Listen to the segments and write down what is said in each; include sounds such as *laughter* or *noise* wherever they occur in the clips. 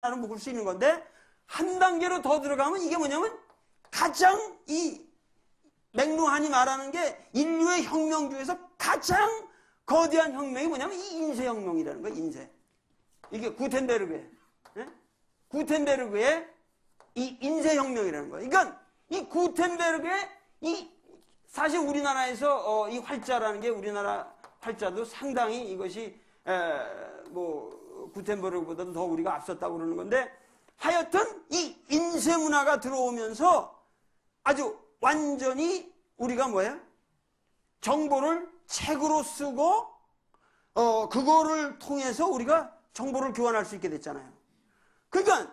하나로 묶을 수 있는 건데 한 단계로 더 들어가면 이게 뭐냐면 가장 이 맥루한이 말하는 게 인류의 혁명 중에서 가장 거대한 혁명이 뭐냐면 이 인쇄혁명이라는 거예요. 인쇄. 이게 구텐베르그의 예? 구텐베르그의 이 인쇄혁명이라는 거예요. 그러니까 이 구텐베르그의 이 사실 우리나라에서 어, 이 활자라는 게 우리나라 활자도 상당히 이것이 에, 뭐 구텐베르그보다도 더 우리가 앞섰다고 그러는 건데 하여튼 이 인쇄 문화가 들어오면서 아주 완전히 우리가 뭐야? 정보를 책으로 쓰고 어 그거를 통해서 우리가 정보를 교환할 수 있게 됐잖아요. 그러니까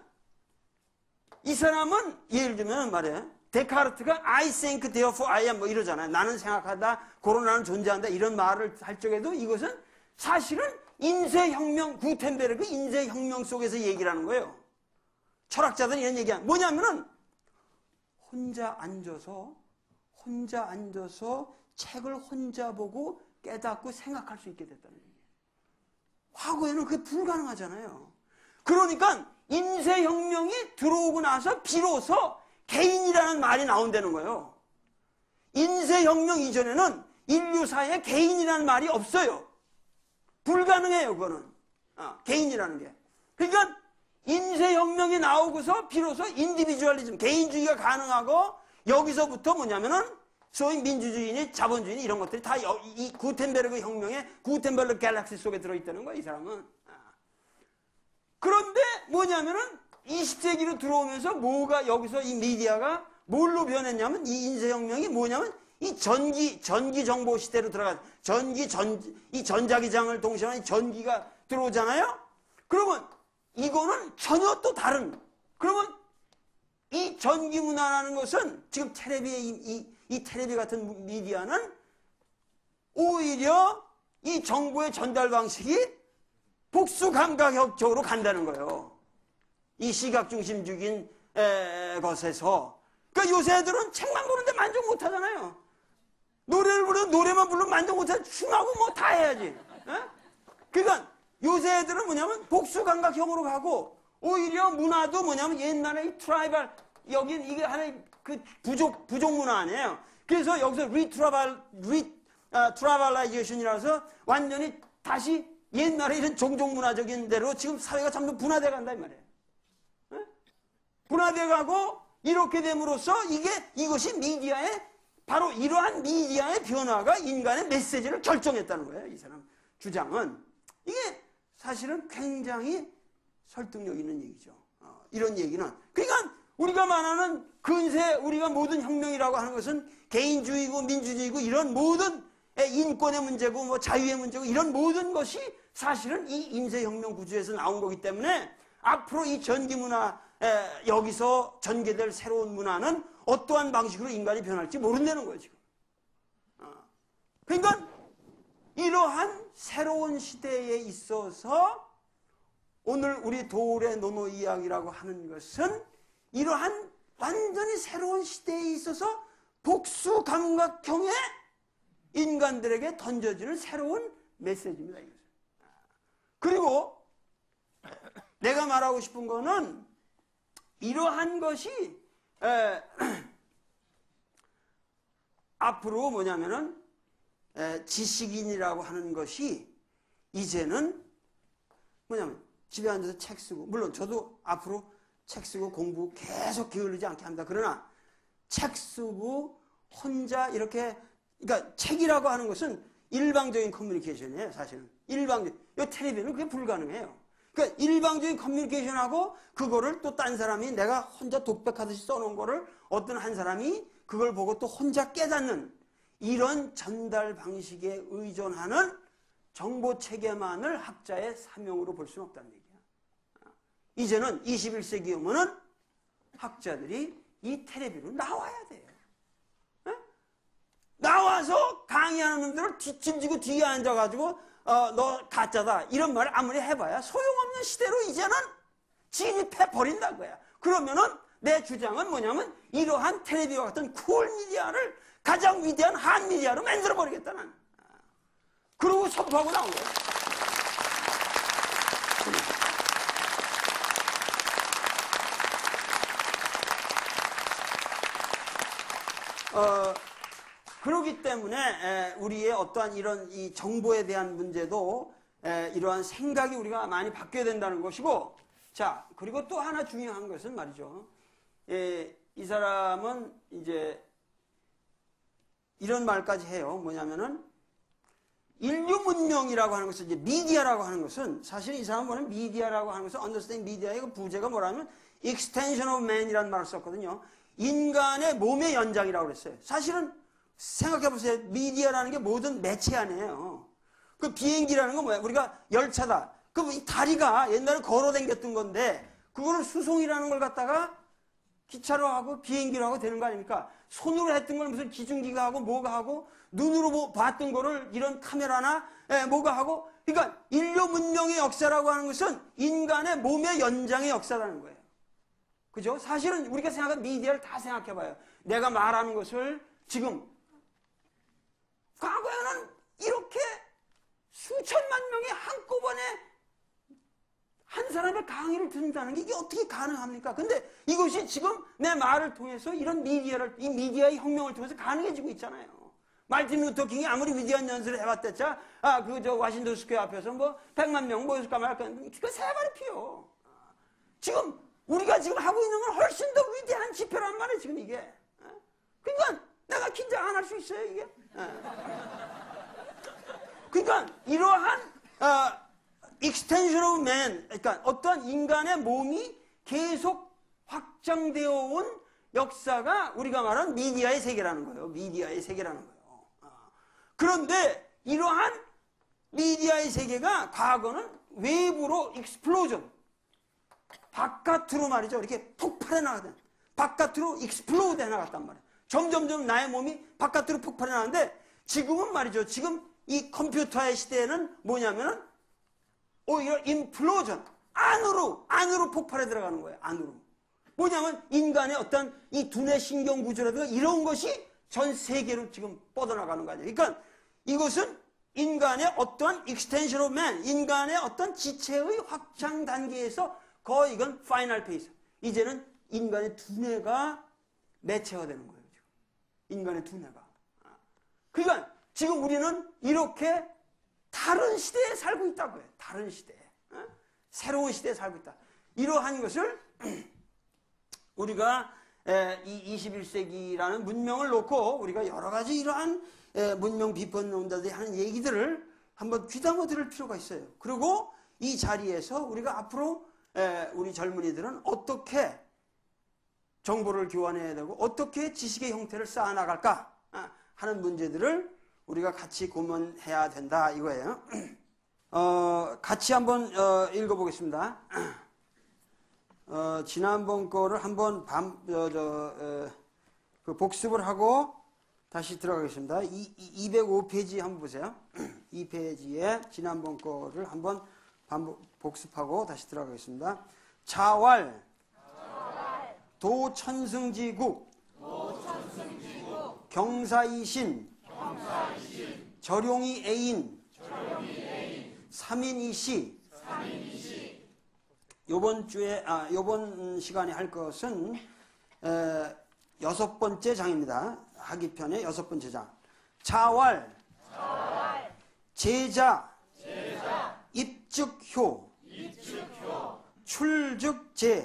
이 사람은 예를 들면 말이에요. 데카르트가 I think therefore I am 뭐 이러잖아요. 나는 생각하다, 코로나는 존재한다 이런 말을 할 적에도 이것은 사실은 인쇄혁명, 구텐베르그 인쇄혁명 속에서 얘기를 하는 거예요. 철학자들은 이런 얘기야. 뭐냐면은 혼자 앉아서 혼자 앉아서 책을 혼자 보고 깨닫고 생각할 수 있게 됐다는 얘기예요. 과거에는 그게 불가능하잖아요. 그러니까 인쇄혁명이 들어오고 나서 비로소 개인이라는 말이 나온다는 거예요. 인쇄혁명 이전에는 인류사에 개인이라는 말이 없어요. 불가능해요, 그거는. 아, 개인이라는 게. 그러니까 인쇄혁명이 나오고서 비로소 individualism, 개인주의가 가능하고 여기서부터 뭐냐면은 소위 민주주의니 자본주의니 이런 것들이 다 이 구텐베르그 혁명의 구텐베르그 galaxy 속에 들어있다는 거야, 이 사람은. 아. 그런데 뭐냐면은 20세기로 들어오면서 뭐가 여기서 이 미디어가 뭘로 변했냐면 이 인쇄혁명이 뭐냐면 이 전기, 전기 정보 시대로 들어가, 전기, 전, 이 전자기장을 동시에 전기가 들어오잖아요? 그러면 이거는 전혀 또 다른, 그러면 이 전기 문화라는 것은 지금 테레비의 이, 이, 이 테레비 같은 미디어는 오히려 이 정보의 전달 방식이 복수 감각적으로 간다는 거예요. 이 시각 중심적인 에, 것에서. 그러니까 요새 애들은 책만 보는데 만족 못 하잖아요. 노래를 부르면 노래만 부르면 만족 못 하지. 춤하고 뭐 다 해야지. 에? 그러니까 요새 애들은 뭐냐면 복수 감각형으로 가고 오히려 문화도 뭐냐면 옛날에 이 tribal 여긴 이게 하나의 그 부족 부족 문화 아니에요. 그래서 여기서 retribal re 아, tribalization이라서 완전히 다시 옛날에 이런 종족 문화적인 대로 지금 사회가 점점 분화돼 간다 이 말이에요. 에? 분화돼 가고 이렇게 됨으로써 이게 이것이 미디어의 바로 이러한 미디어의 변화가 인간의 메시지를 결정했다는 거예요. 이 사람 주장은 이게 사실은 굉장히 설득력 있는 얘기죠. 어, 이런 얘기는 그러니까 우리가 말하는 근세 우리가 모든 혁명이라고 하는 것은 개인주의고 민주주의고 이런 모든 인권의 문제고 뭐 자유의 문제고 이런 모든 것이 사실은 이 인쇄혁명 구조에서 나온 거기 때문에 앞으로 이 전기 문화 에, 여기서 전개될 새로운 문화는 어떠한 방식으로 인간이 변할지 모른다는 거예요 지금. 어. 그러니까 이러한 새로운 시대에 있어서 오늘 우리 도울의 노노 이야기라고 하는 것은 이러한 완전히 새로운 시대에 있어서 복수 감각형의 인간들에게 던져지는 새로운 메시지입니다. 그리고 내가 말하고 싶은 거는 이러한 것이 에, *clears throat* 앞으로 뭐냐면은 에, 지식인이라고 하는 것이 이제는 뭐냐면 집에 앉아서 책 쓰고 물론 저도 앞으로 책 쓰고 공부 계속 게을르지 않게 합니다. 그러나 책 쓰고 혼자 이렇게 그러니까 책이라고 하는 것은 일방적인 커뮤니케이션이에요. 사실은 일방적. 이 텔레비는 그게 불가능해요. 그러니까 일방적인 커뮤니케이션하고 그거를 또 딴 사람이 내가 혼자 독백하듯이 써놓은 거를 어떤 한 사람이 그걸 보고 또 혼자 깨닫는 이런 전달 방식에 의존하는 정보 체계만을 학자의 사명으로 볼 수는 없다는 얘기야. 이제는 21세기 오면은 학자들이 이 텔레비로 나와야 돼요. 에? 나와서 강의하는 놈들을 뒷짐지고 뒤에 앉아가지고 어, 너 가짜다 이런 말을 아무리 해봐야 소용없는 시대로 이제는 진입해 버린다 거야. 그러면은 내 주장은 뭐냐면 이러한 테레비와 같은 cool media를 가장 위대한 hot media로 만들어 버리겠다는. 그러고 선포하고 나온 거야. 어, 그렇기 때문에 에, 우리의 어떠한 이런 이 정보에 대한 문제도 에, 이러한 생각이 우리가 많이 바뀌어야 된다는 것이고 자 그리고 또 하나 중요한 것은 말이죠. 예, 이 사람은 이제 이런 말까지 해요. 뭐냐면은 인류 문명이라고 하는 것은 이제 미디어라고 하는 것은 사실 이 사람 보면 미디어라고 하는 것은 understand 미디어의 그 부제가 뭐라면 extension of man이라는 말을 썼거든요. 인간의 몸의 연장이라고 그랬어요. 사실은 생각해 보세요. 미디어라는 게 모든 매체 아니에요. 그 비행기라는 건 뭐야? 우리가 열차다. 그 다리가 옛날에 걸어 댕겼던 건데 그거를 수송이라는 걸 갖다가 기차로 하고 비행기로 하고 되는 거 아닙니까? 손으로 했던 걸 무슨 기중기가 하고 뭐가 하고 눈으로 봤던 거를 이런 카메라나 에, 뭐가 하고 그러니까 인류 문명의 역사라고 하는 것은 인간의 몸의 연장의 역사라는 거예요. 그죠? 사실은 우리가 생각한 미디어를 다 생각해봐요. 내가 말하는 것을 지금 과거에는 이렇게 수천만 명이 한꺼번에 한 사람의 강의를 듣는다는 게 이게 어떻게 가능합니까? 근데 이것이 지금 내 말을 통해서 이런 미디어를, 이 미디어의 혁명을 통해서 가능해지고 있잖아요. 말틴 루터 킹이 아무리 위대한 연설을 해봤댔자, 아, 그, 저, 와싱턴 square 앞에서 뭐, 백만 명 모였을까 말까, 그거 새 발의 피여. 지금, 우리가 지금 하고 있는 건 훨씬 더 위대한 집회란 말이에요, 지금 이게. 그러니까, 내가 긴장 안 할 수 있어요, 이게. 그러니까, 이러한, 어, extension of man, 그러니까 어떤 인간의 몸이 계속 확장되어 온 역사가 우리가 말하는 미디어의 세계라는 거예요. 미디어의 세계라는 거예요. 어. 그런데 이러한 미디어의 세계가 과거는 외부로 explosion, 바깥으로 말이죠. 이렇게 폭발해 나가던, 바깥으로 explode 해 나갔단 말이에요. 점점점 나의 몸이 바깥으로 폭발해 나가는데 지금은 말이죠. 지금 이 컴퓨터의 시대에는 뭐냐면은 오히려 implosion 안으로 안으로 폭발해 들어가는 거예요. 안으로. 뭐냐면 인간의 어떤 이 두뇌 신경 구조라든가 이런 것이 전 세계로 지금 뻗어나가는 거 아니에요. 그러니까 이것은 인간의 어떠한 extension of man, 인간의 어떤 지체의 확장 단계에서 거의 이건 final phase. 이제는 인간의 두뇌가 매체가 되는 거예요. 인간의 두뇌가. 그러니까 지금 우리는 이렇게 다른 시대에 살고 있다고요. 다른 시대에. 어? 새로운 시대에 살고 있다. 이러한 것을 *clears throat* 우리가 이 21세기라는 문명을 놓고 우리가 여러 가지 이러한 문명 비판론자들이 하는 얘기들을 한번 귀담아 들을 필요가 있어요. 그리고 이 자리에서 우리가 앞으로 우리 젊은이들은 어떻게 정보를 교환해야 되고 어떻게 지식의 형태를 쌓아나갈까 어, 하는 문제들을 우리가 같이 고민해야 된다 이거예요. *clears throat* 어, 같이 한번 어, 읽어보겠습니다. *clears throat* 어, 지난번 거를 한번 밤, 저, 저, 그 복습을 하고 다시 들어가겠습니다. 이, 이 205페이지 한번 보세요. *clears throat* 이 페이지에 지난번 거를 한번 반복, 복습하고 다시 들어가겠습니다. 자활, 도천승지국, 경사이신, 절용이 애인, 삼인이시, 요번 주에, 아, 요번 시간에 할 것은, 에, 여섯 번째 장입니다. 하기편의 여섯 번째 장. 자활, 제자, 입즉효, 출즉제,